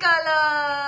个了。